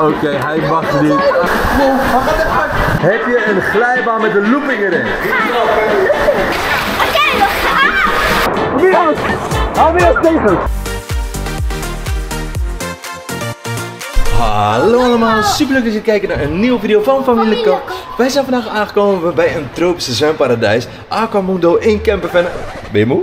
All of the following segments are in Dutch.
Oké, hij mag niet. Heb je een glijbaan met een looping erin? Oké, we gaan. Mias! Hou tegen! Hallo allemaal, super leuk dat je kijkt naar een nieuwe video van Familie Kap. Wij zijn vandaag aangekomen bij een tropische zwemparadijs, Aquamundo in Campervan. Ben je moe?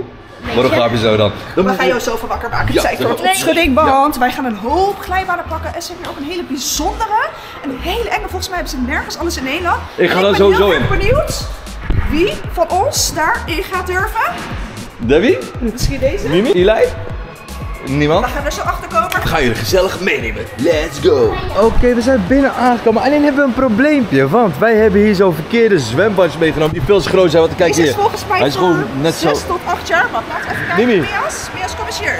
Waarom gaap je zo dan? dan We gaan je- jou zo van wakker maken. Ik een opschudding, want wij gaan een hoop glijbanen pakken. En ze hebben hier ook een hele bijzondere en een hele enge. Volgens mij hebben ze nergens anders in Nederland. Ik ga ben sowieso heel in. erg benieuwd wie van ons daarin gaat durven. Debbie? Misschien deze. Mimi? Eli? Niemand? Dan gaan we er zo achter komen. Gaan jullie gezellig meenemen. Let's go. Oké, we zijn binnen aangekomen. Alleen hebben we een probleempje. Want wij hebben hier zo'n verkeerde zwembadjes meegenomen die veel te groot zijn. Want kijk hier. is volgens mij Hij is gewoon net zo. 6 tot 8 jaar. Wacht, laten we even kijken. Mimi. Mias, Mias, kom eens hier.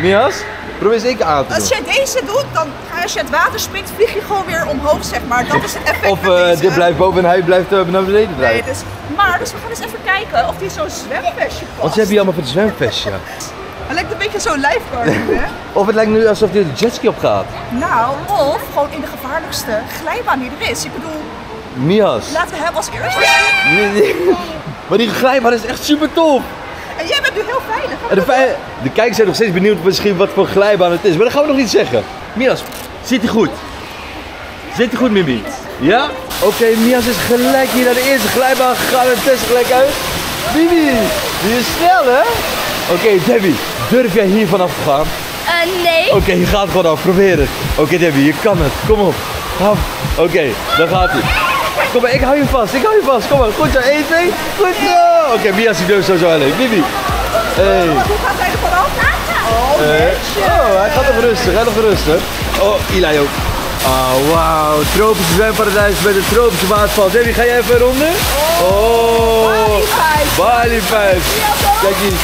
Mias, probeer eens ik aan te Als doen. jij deze doet, dan ga als je het water springt, vlieg je gewoon weer omhoog, zeg maar. Dat is het effect Of eh, dit blijft boven en hij blijft eh, naar beneden Nee, draaien. dus, maar dus we gaan eens even kijken of die zo'n zwemvestje past. Want ze hebben hier allemaal voor het zwemvestje. Het lijkt een beetje zo'n lifeguard hè? Of het lijkt nu alsof hij de jetski op gaat. Nou, of gewoon in de gevaarlijkste glijbaan die er is. Ik bedoel, Mias. laten we hem als eerste. Nee. Maar die glijbaan is echt super tof. En jij bent nu heel veilig. En de kijkers zijn nog steeds benieuwd misschien wat voor glijbaan het is. Maar dat gaan we nog niet zeggen. Mias, zit hij goed? Zit hij goed, Mimi? Ja? Oké, Mias is gelijk hier naar de eerste glijbaan gegaan en test gelijk uit. Mimi, die is snel hè? Oké, Debbie, durf jij hier vanaf te gaan? Eh, nee. Oké, je gaat gewoon af, probeer het. Oké Debbie, je kan het, kom op. Af. Oké, dan gaat hij. Kom maar, ik hou je vast, ik hou je vast. Kom maar, goed zo, 1, 2, goed zo. Oké, Mia die durft sowieso alleen. Mimi. Hey. Hoe gaat hij er vanaf? Oh, Eh, oh, hij gaat nog rustig, hij gaat nog rustig. Oh, Eli ook. Oh, wauw. Tropische zwemparadijs met een tropische waterval. Debbie, ga jij even eronder? Oh. Bali vibes. Bali vibes. Kijk hier.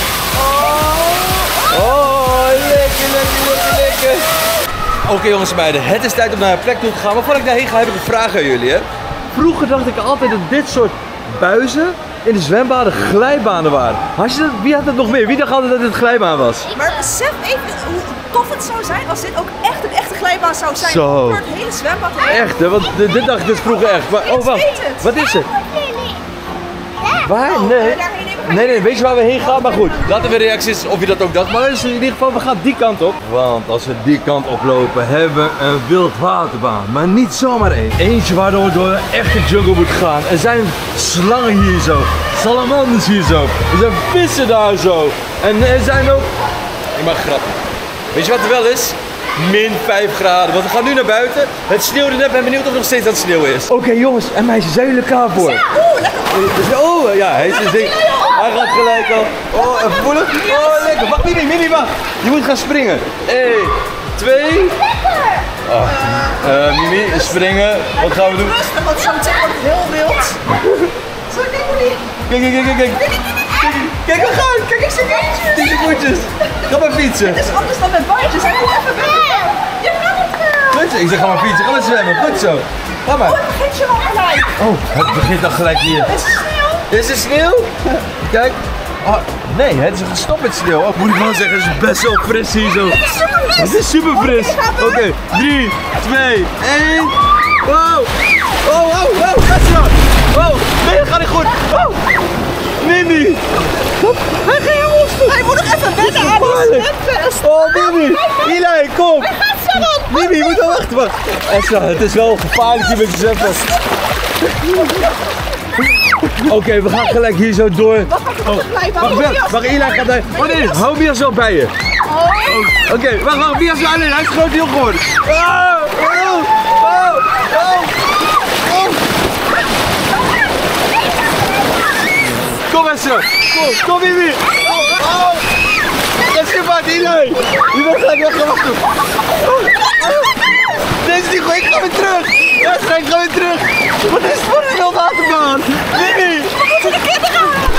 Oh, lekker, lekker, lekker, lekker. Oké jongens en meiden, het is tijd om naar een plek toe te gaan. Maar voordat ik daarheen ga, heb ik een vraag aan jullie. Hè? Vroeger dacht ik altijd dat dit soort buizen in de zwembaden glijbanen waren. Had je dat, wie had dat nog meer? Wie dacht altijd dat het glijbaan was? Maar besef even hoe tof het zou zijn als dit ook echt een echte glijbaan zou zijn. Zo. Door het hele zwembad heen. Echt, hè? Want dit, dit dacht ik dus vroeger echt. Maar, oh, wacht. Wat is het? Nee, nee. Waar? Oh, Nee. even gaan. Nee, nee, weet je waar we heen gaan? Maar goed, laten we reacties of je dat ook dacht. Maar in ieder geval, we gaan die kant op. Want als we die kant oplopen, hebben we een wildwaterbaan. Maar niet zomaar één. Eentje waardoor we door een echte jungle moet gaan. Er zijn slangen hier zo, salamanders hier zo. Er zijn vissen daar zo. En er zijn ook... Ik mag grappen. Weet je wat er wel is? Min 5 graden. Want we gaan nu naar buiten. Het sneeuwde net. Ik ben benieuwd of het nog steeds aan het sneeuwen is. Oké jongens en meisjes, zijn jullie er klaar voor? Oeh, lekker. Oh, ja, hij is dus ding. Hij gaat gelijk al. Oh, even voelen. Oh, lekker. Wacht, Mini, Mini, wacht. Je moet gaan springen. 1, 2. Oh. Eh, Mimi, springen. Wat gaan we doen? Rustig, want zo meteen wordt heel wild. Zo, kijk die... Kijk, kijk, kijk, kijk. Kijk, we gaan. Kijk eens de beentjes. Kijk de voetjes. Ga maar fietsen. Het is anders dan met bandjes. Hij moet even weg. Je gaat het Ik zeg, ga maar fietsen. Ga maar zwemmen. Goed zo. Ga maar. Oh, het begint al gelijk. Oh, het begint al gelijk hier. Het is sneeuw. Is het sneeuw? Kijk. Ah, nee, het is gestopt met sneeuw. Oh, moet ik wel zeggen, het is best wel fris hier zo. Het is super fris. Het is super fris. Oké, gaan we. Oké, 3, 2, 1. Wow. Oh, wow, wow, dat is wat. Wow, nee, dat gaat niet goed. Wow. Mimi. Hij ging helemaal. Hij moet nog even wennen aan die. Oh, Mimi. Eli, kom. Mimi, je moet wel wachten. Wacht. Esra, het is wel gevaarlijk hier met je zwemvest. Oké, we gaan gelijk hier zo door. Wacht, wacht, wacht, wacht, Eli gaat daar. Oh nee, hou Mias wel bij je. Oh. Oké, wacht, wacht, Mias wel alleen. Hij is groot heel geworden. Oh, oh, oh, oh, oh. Kom Esra. Kom, kom Mimi. Oh, oh. Gevaarlijk, Eli. Je bent gelijk weg, wacht toe. Deze is niet goed, ik ga weer terug. Esra, ik ga weer terug. Wat is het voor een wildwaterbaan? Mimi.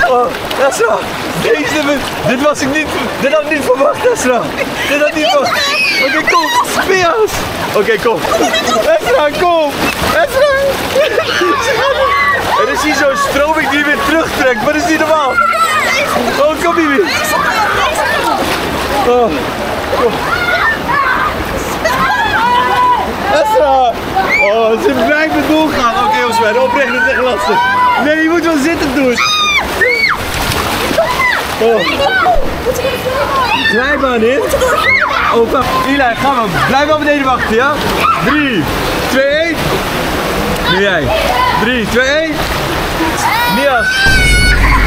Oh, Esra, deze, dit was ik niet, dit had ik niet verwacht, Esra. Dit had ik niet verwacht. Oké, kom, Mias. Oké, kom. Esra, kom. Esra. Er is hier zo'n stroming die weer terugtrekt, maar dat is niet normaal. Oh, kom Mimi. Oh, kom. Esra. Oh, ze blijven doorgaan. Oké jongens, bij de oprecht is echt lastig. Nee, je moet wel zitten doen. Oh, glijbaan in. Oh. Eli, ga maar. Blijf wel beneden wachten, ja? 3, 2, 1. Nu jij. 3, 2, 1. Nias.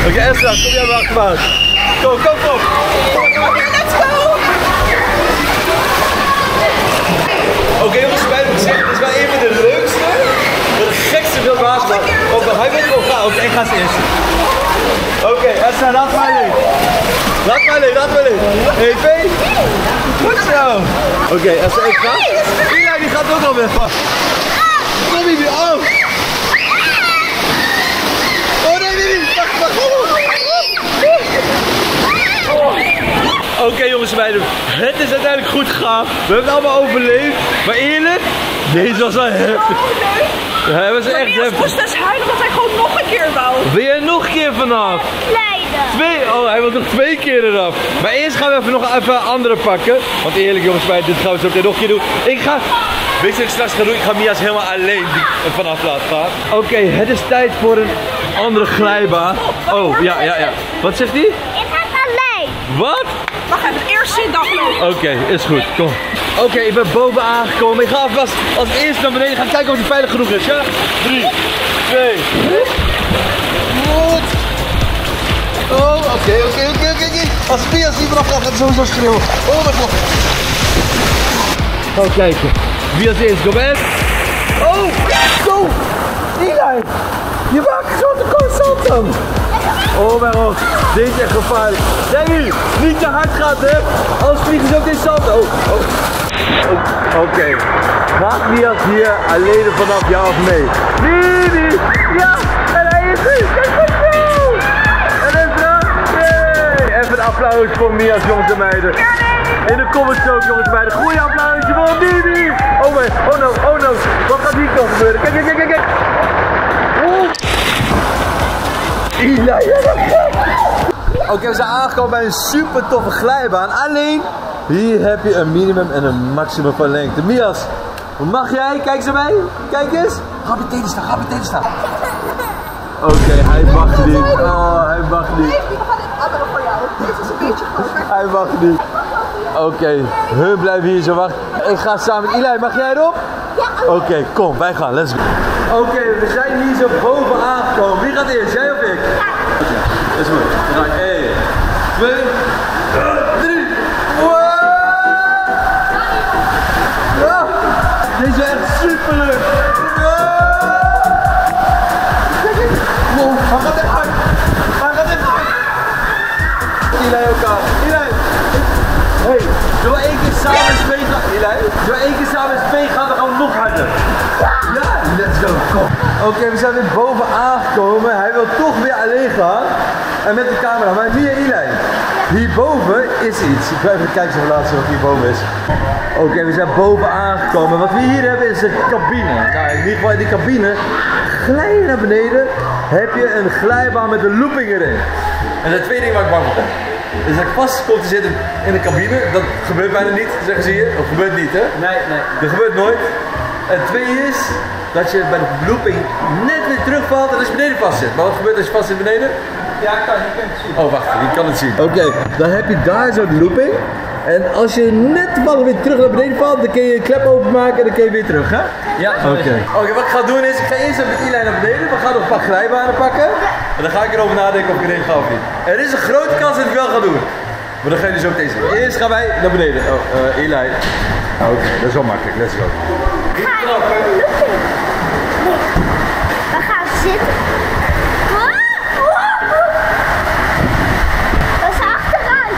Oké, Esra, kom jij maar achteruit. Kom, kom, kom. Oké jongens, bij moet zeggen, is wel een van de leukste, de gekste filmmaatschap. Ook al hij wil oké, ik ga als eerste. Oké, Esther, laat mij alleen. Laat mij alleen, laat mij alleen. 1, 2. Goed zo. Oké, Esther, ik ga. Ila, die gaat ook al weg. Wacht. Kom hier. Oh nee, nee, nee. Wacht, wacht. Oké jongens en meiden, het is uiteindelijk goed gegaan. We hebben het allemaal overleefd. Maar eerlijk, deze was wel heftig. Ja, hij was echt Niels heftig. moest dus huilen omdat hij gewoon nog een keer wou. Wil jij nog een keer vanaf? Kleine. Twee, oh hij wil nog twee keer eraf. Maar eerst gaan we even nog even andere pakken. Want eerlijk jongens, meiden, dit gaan we zo meteen nog een keer doen. Ik ga, weet je wat ik straks ga doen? Ik ga Mia's helemaal alleen vanaf laten gaan. Oké, het is tijd voor een andere glijbaan. Oh, ja, ja, ja. Wat zegt hij? Wat? Wacht even, eerst zit dagloop. Oké, is goed. Kom. Oké, ik ben boven aangekomen. Ik ga alvast als eerste naar beneden gaan kijken of die veilig genoeg is. Ja? 3, 2, Goed. Oh, oké, oké, oké, oké. oké. Als Pias niet vanaf gaat, gaat sowieso schreeuwen. Oh mijn god. Gaan we kijken. Wie als eerste komt en... Oh, zo. Eli. Je maakt zo te constant dan. Oh mijn god, dit is echt gevaarlijk. Danny, niet te hard gaan hè, anders vliegen ze ook in zand. Oh, oh. Oh, Oké, gaat Nias hier alleen vanaf, ja of? Nee, nee, ja, en hij is kijk maar zo. En hij is. Even een applaus voor Mias, jongens en meiden. In de comments ook, jongens en meiden. Goeie applausje voor Bibi. Oh mijn, oh no, oh no. Wat gaat hier gebeuren? Kijk, kijk, kijk, kijk, Bent gek! Oké, we zijn aangekomen bij een super toffe glijbaan. Alleen, hier heb je een minimum en een maximum van lengte. Mias, mag jij? Kijk eens naar mij. Kijk eens. Ga meteen staan, ga meteen staan. Oké, hij mag niet. Oh, hij mag niet. Nee, we gaan dit andere voor jou. Dit is een beetje groter. Hij mag niet. Oké, hun blijven hier zo wachten. Ik ga samen met Eli. Mag jij erop? Ja. Oké, kom, wij gaan. Let's go. Oké, we zijn hier zo boven aangekomen. Wie gaat eerst? Jij of ik? Oké, dat is goed. We gaan 1, 2, 3. Ja, dit is echt super leuk. Wow, hij gaat echt hard. Hij gaat echt hard. Ook aan. Eli. Hey, één keer samen spelen zullen we één keer samen spelen gaan? Dan gaan we nog harder. Oké, we zijn weer boven aangekomen. Hij wil toch weer alleen gaan. En met de camera. Maar hier Eli. Hierboven is iets. Ik ga even kijken zien wat hierboven is. Oké, we zijn boven aangekomen. Wat we hier hebben is een cabine. Nou, in ieder geval in die cabine, glij naar beneden, heb je een glijbaan met een looping erin. En zijn twee dingen waar ik bang voor ben. Dus dat ik vast komt te zitten in de cabine, dat gebeurt bijna niet, zeggen ze hier. Of gebeurt niet, hè? Nee, nee. Dat gebeurt nooit. En twee is dat je bij de looping net weer terugvalt en als je beneden vast zit. Maar wat gebeurt als je vast zit beneden? Ja, kan, je kunt het zien. Oh, wacht, je kan het zien. Oké, dan heb je daar zo'n looping. En als je net toevallig weer terug naar beneden valt, dan kun je een klep openmaken en dan kun je weer terug, hè? Ja, zo Oké. Oké, wat ik ga doen is, ik ga eerst even met Eli naar beneden. We gaan nog een paar glijbanen pakken. En dan ga ik erover nadenken of ik erin ga of niet. Er is een grote kans dat ik wel ga doen. Maar dan ga je dus ook deze zien. Eerst gaan wij naar beneden. Oh, eh Eli. Oké, dat is wel makkelijk. Let's go. We gaan zitten. Dat achteruit.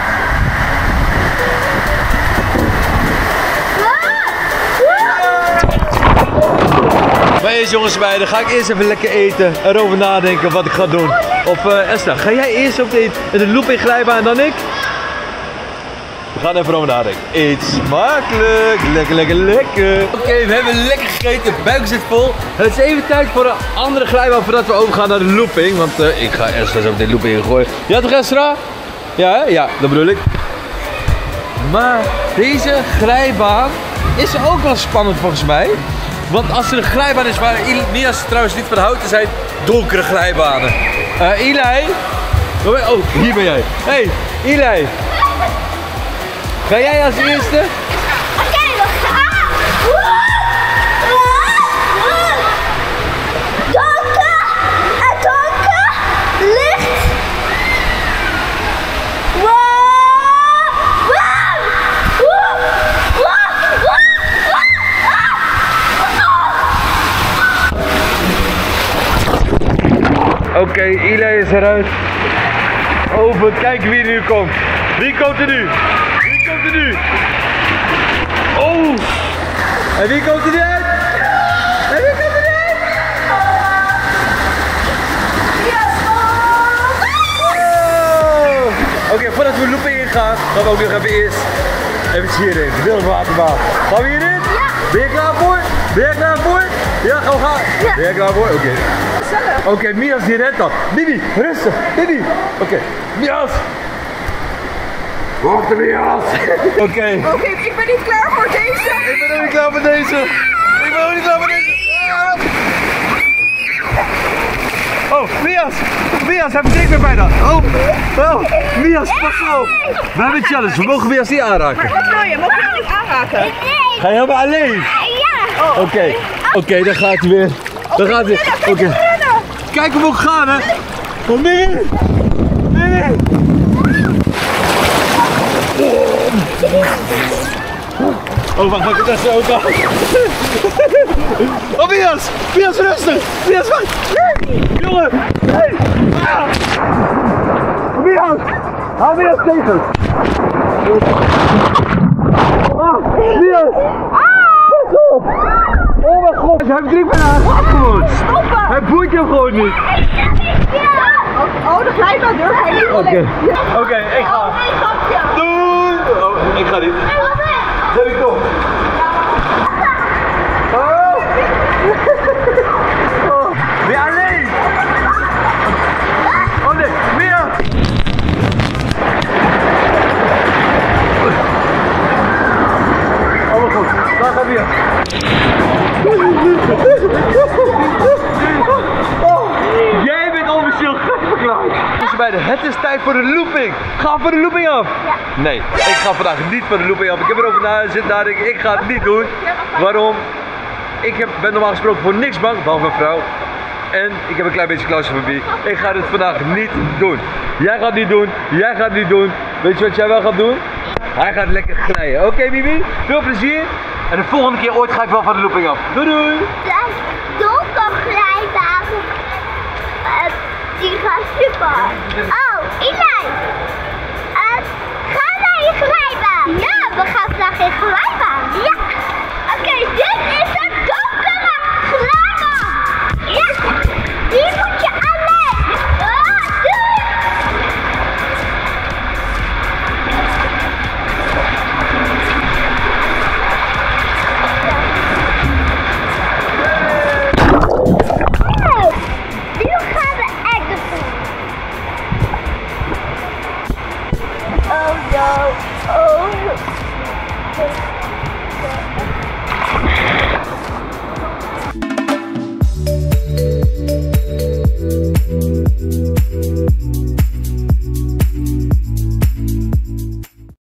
Maar jongens bij, dan ga ik eerst even lekker eten. Erover nadenken wat ik ga doen. Of eh Esther, ga jij eerst op de, de looping glijbaan en dan ik? Gaan even over nadenken. Eet smakelijk. Lekker, lekker, lekker. Oké, we hebben lekker gegeten. Buik zit vol. Het is even tijd voor een andere glijbaan voordat we overgaan naar de looping. Want eh, ik ga Esther zo meteen looping gooien. Ja toch Esther? Ja, hè? ja, dat bedoel ik. Maar deze glijbaan is ook wel spannend volgens mij. Want als er een glijbaan is waar Mia's trouwens niet van houdt, er zijn donkere glijbanen. Eh Eli? Oh, hier ben jij. Hey, Eli. Ga jij als eerste? Oké, we gaan. Donker en donker licht. Wow. Wow. Wow. Wow. Oké, Eli is eruit. Over, kijken wie er nu komt. Wie komt er nu? En wie komt er nu uit? En wie komt er nu uit? Oh! Oké, voordat we looping ingaan, gaan we ook nog even eerst even hierin. Wildwaterbaan. Gaan we hierin? Ja. Ben je klaar voor? Ben je klaar voor? Ja, gaan we gaan. Ja. Ben je klaar voor? Oké. Oké, Mias die redt dat. Bibi, rustig. Bibi. Oké, Mias. Wacht, Mias. Oké. Oké, ik ben niet klaar voor deze. Ik ben nog niet klaar met deze. Ik ben nog niet klaar met deze. Oh, Mias. Mias, heb je drink weer bijna. Oh, oh. Mias, pas op. We hebben een challenge. We mogen Mias niet aanraken. Wat wil je? Mag je hem niet aanraken? Nee. Ga je helemaal alleen? Ja. Oké. Oké, dan gaat hij weer. Dan gaat hij. Oké. Kijk hem ook gaan, hè. Oh, nee. Nee. Oh, wacht, wacht, dat is ook al. Oh, Mias! Mias, rustig! Mias, wacht! Jongen! Nee! Ah. Mias! Hou Mias tegen! Oh, Mias! Pas op! Oh mijn god! Hij heeft drie bijna gewoon! Stoppen! Hij boeit hem gewoon niet! Oh, de glijbaan durf hij niet. Oké. Oké, ik ga. Grapje. Doei! Oh, ik ga niet. Het is tijd voor de looping. Ga voor de looping af. Nee, ik ga vandaag niet voor de looping af. Ik heb erover na zitten nadenken. Ik ga het niet doen. Waarom? Ik heb, ben normaal gesproken voor niks bang, behalve mijn vrouw. En ik heb een klein beetje claustrofobie. Ik ga dit vandaag niet doen. Jij gaat het niet doen. Jij gaat het niet doen. Weet je wat jij wel gaat doen? Hij gaat lekker glijden. Oké, Bibi? Veel plezier. En de volgende keer ooit ga ik wel van de looping af. Doei doei! Dat is donkerglijbaan.